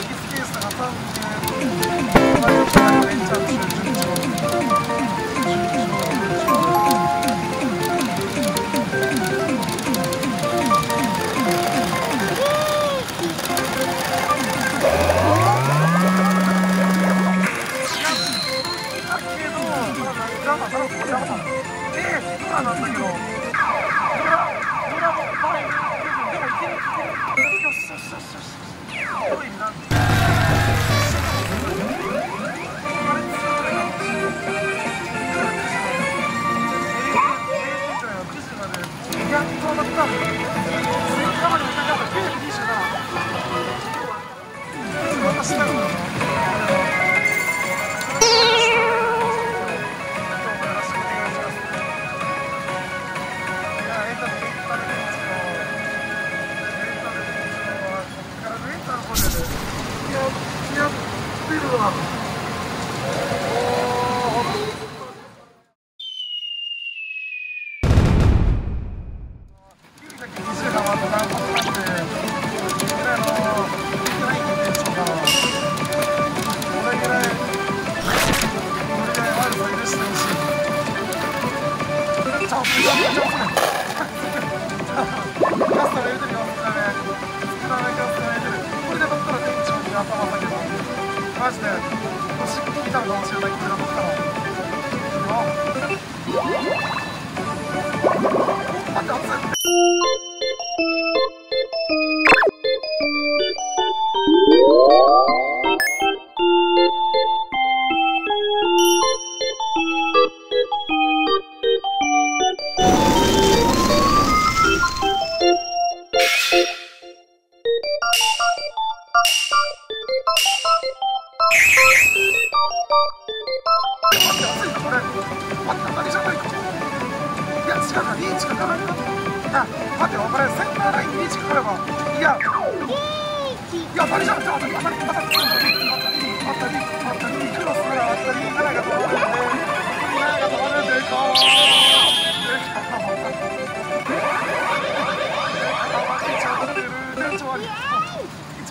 空きスペースが挟ん。マジでもし来たのかもしれないけどが僕からあっ熱っ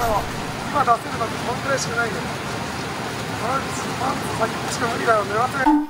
した今出せるのにこんくらいしかないよマンツ先っちの無理だよ。狙って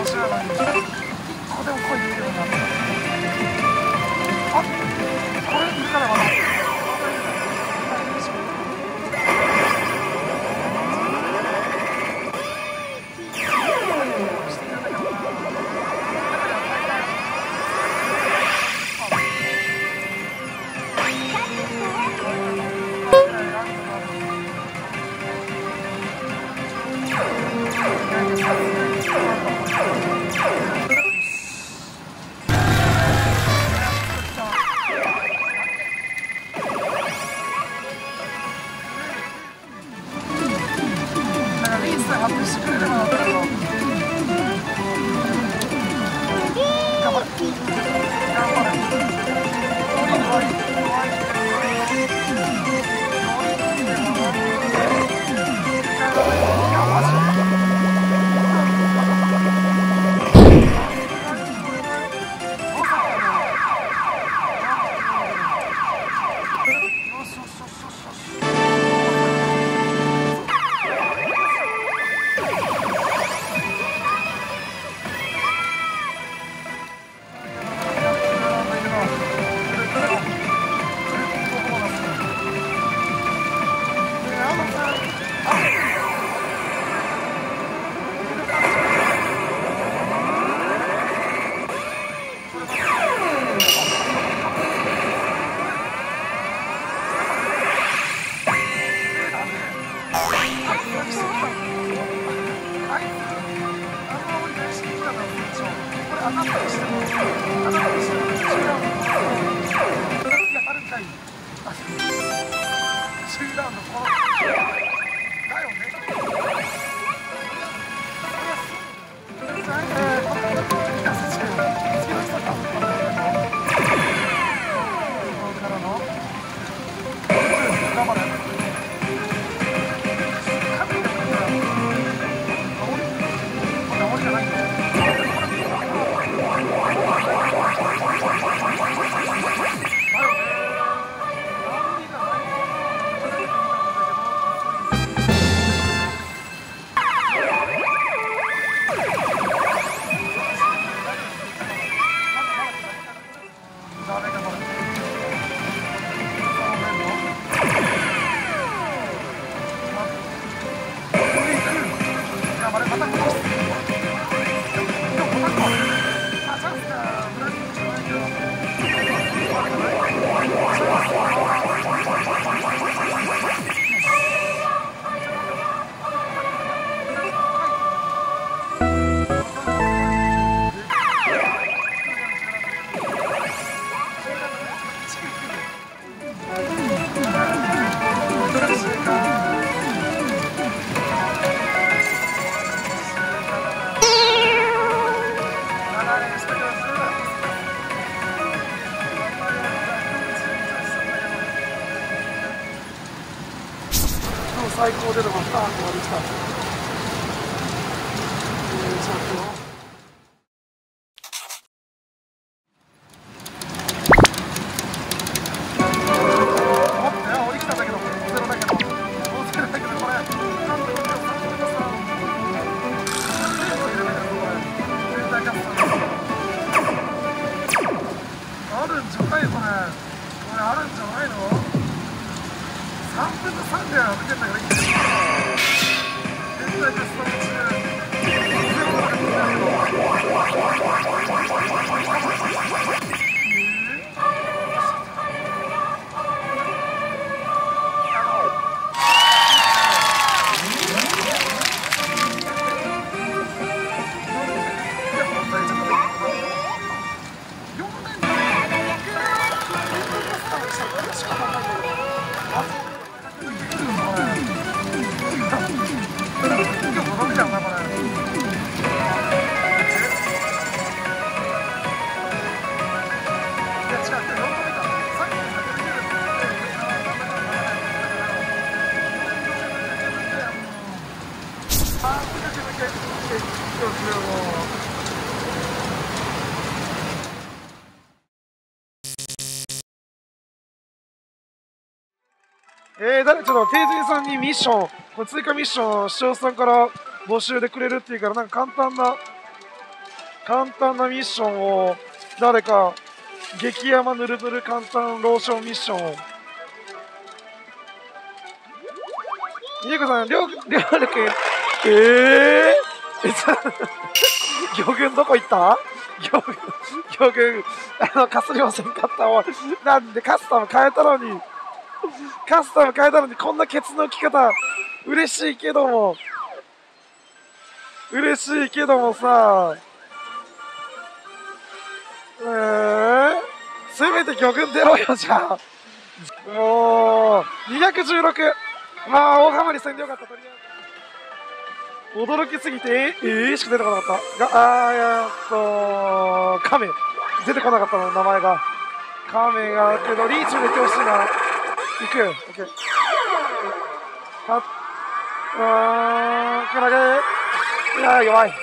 面白いのに。最3分の3で歩けたからいい。ちょっと、テイズイさんにミッション、これ追加ミッション、視聴者さんから募集でくれるっていうから、なんか簡単な、簡単なミッションを、誰か、激山ぬるぬる簡単ローションミッションを。ゆうこさん、りょう、りょうるくん、えー、え、魚群どこ行った？魚群、魚群、あの、かすりませんかったわ。なんでカスタム変えたのに。カスタム変えたのにこんなケツの置き方嬉しいけども。嬉しいけどもさ。えー、せめて魚群出ろよじゃあ。もう216まあ大浜にせんでよかったとりあえず。驚きすぎてえー、しか出てこなかった。があーやっと亀。出てこなかったの名前が。亀がけどリーチも出てほしいな。行くオッケーはあーからげい。や弱い。こ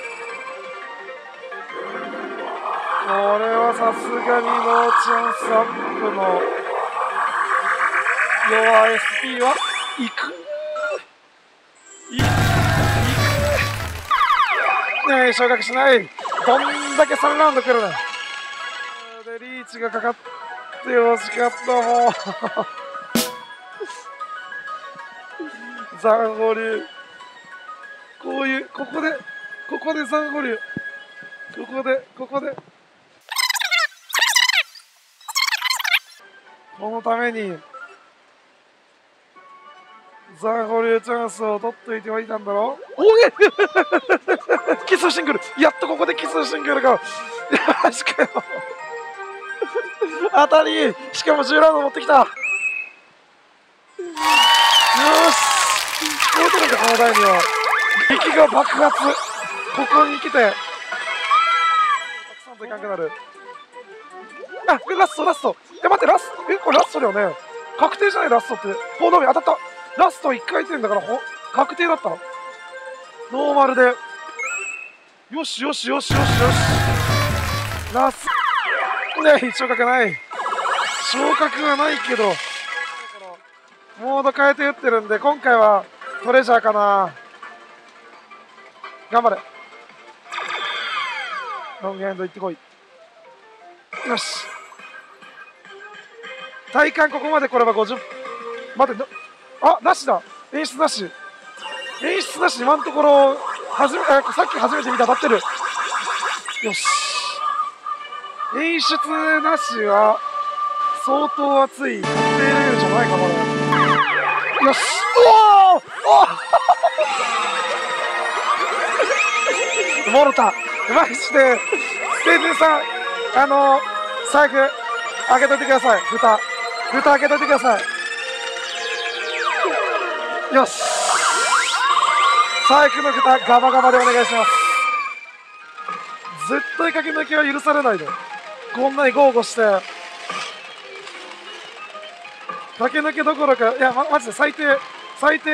れはさすがにノーチャンスアップの弱 SP は。行く。いく。ねえ昇格しない。どんだけ3ラウンド来るねでリーチがかかってほしかったもう。残保流。こういうここでここで残保流。ここでここで。このために残保流チャンスを取っといてはいたんだろ？おえキスシングル。やっとここでキスシングルが。マジかよ 当たり！しかも10ラウンド持ってきた。よよしどうするんだこの台には敵が爆発ここに来てたくさんといかんくなるあラスト。ラストえ待ってラスト。えこれラストだよね。確定じゃないラスト。ってほう当たったラスト1回転だからほ確定だった。ノーマルで。よしよしよしよしよし。ラス。トねえ昇格ない昇格はないけど。モード変えて打ってるんで今回はトレジャーかな。頑張れ。ロングエンド行ってこい。よし。体感ここまで来れば50待ってあなしだ。演出なし。演出なし今のところはじめさっき初めて見た当たってる。よし。演出なしは相当熱い。確定レベルじゃないかなまだよしおおモロタマジで。ステージさんあの財布開けといてください。蓋。蓋開けといてください。よし。財布の蓋ガバガバでお願いします。絶対駆け抜けは許されないで。こんなに豪語して駆け抜けどころかいや、ま、マジで最低最低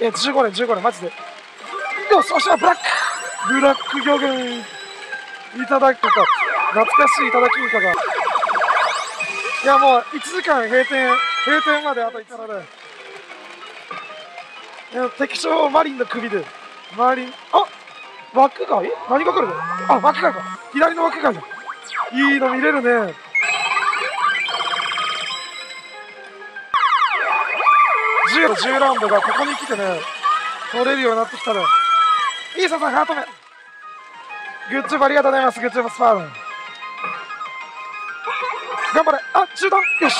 え15年15年マジで。よしおしゃブラック。ブラック魚群いただきと。か懐かしいいただきイカがいやもう1時間閉店閉店まであといたらね敵将マリンの首で。マリンあ枠がえ何が来るの？あ枠がか。左の枠がいいの見れるね。10の10ラウンドがここに来てね、取れるようになってきたら、イーサさん、ハートメ。グッジョブありがとうございます、グッジョブスパーム。頑張れ。あ、中断よし。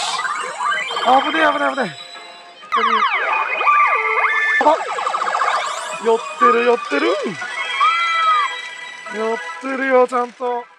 危ねえ危ねえ危ねえ。本当に。あ寄ってる寄ってる。寄ってるよ、ちゃんと。